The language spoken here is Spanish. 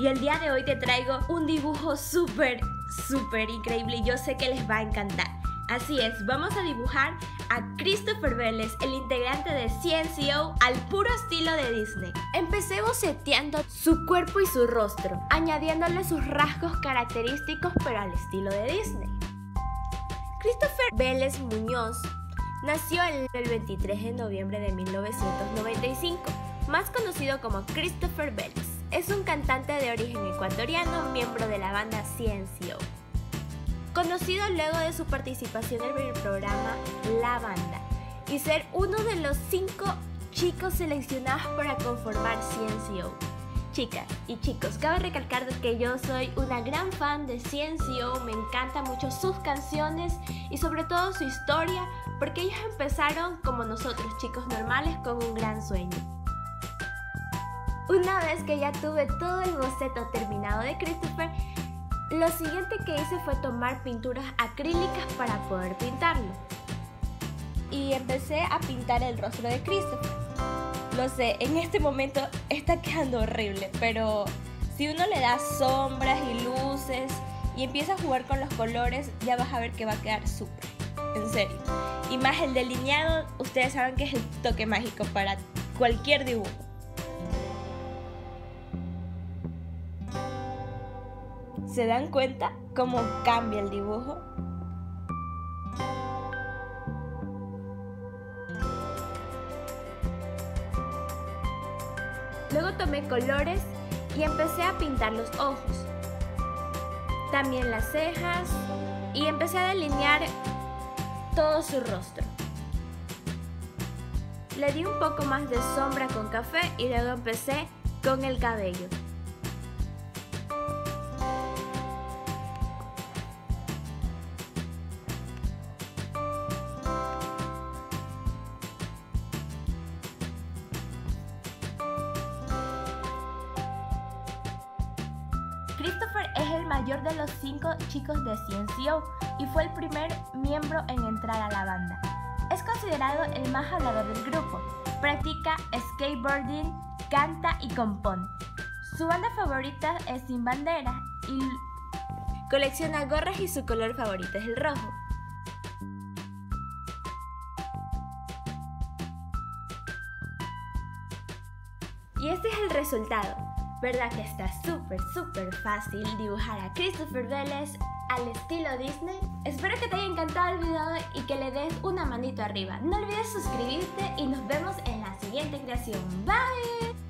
y el día de hoy te traigo un dibujo súper, súper increíble y yo sé que les va a encantar. Así es, vamos a dibujar a Christopher Vélez, el integrante de CNCO, al puro estilo de Disney. Empecé boceteando su cuerpo y su rostro, añadiéndole sus rasgos característicos pero al estilo de Disney. Christopher Vélez Muñoz nació el 23 de noviembre de 1995, más conocido como Christopher Vélez. Es un cantante de origen ecuatoriano, miembro de la banda CNCO conocido luego de su participación en el programa La Banda y ser uno de los cinco chicos seleccionados para conformar CNCO. Chicas y chicos, cabe recalcar que yo soy una gran fan de CNCO, me encantan mucho sus canciones y sobre todo su historia, porque ellos empezaron como nosotros chicos normales con un gran sueño. Una vez que ya tuve todo el boceto terminado de Christopher, lo siguiente que hice fue tomar pinturas acrílicas para poder pintarlo. Y empecé a pintar el rostro de Christopher. Lo sé, en este momento está quedando horrible, pero si uno le da sombras y luces y empieza a jugar con los colores, ya vas a ver que va a quedar súper. En serio. Y más el delineado, ustedes saben que es el toque mágico para cualquier dibujo. ¿Se dan cuenta cómo cambia el dibujo? Luego tomé colores y empecé a pintar los ojos. También las cejas y empecé a delinear todo su rostro. Le di un poco más de sombra con café y luego empecé con el cabello. Mayor de los cinco chicos de CNCO y fue el primer miembro en entrar a la banda. Es considerado el más hablador del grupo. Practica skateboarding, canta y compone. Su banda favorita es Sin Bandera y colecciona gorras y su color favorito es el rojo. Y este es el resultado. ¿Verdad que está súper, súper fácil dibujar a Christopher Vélez al estilo Disney? Espero que te haya encantado el video y que le des una manito arriba. No olvides suscribirte y nos vemos en la siguiente creación. Bye!